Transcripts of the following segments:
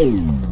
Oh.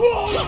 you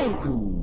Ooh.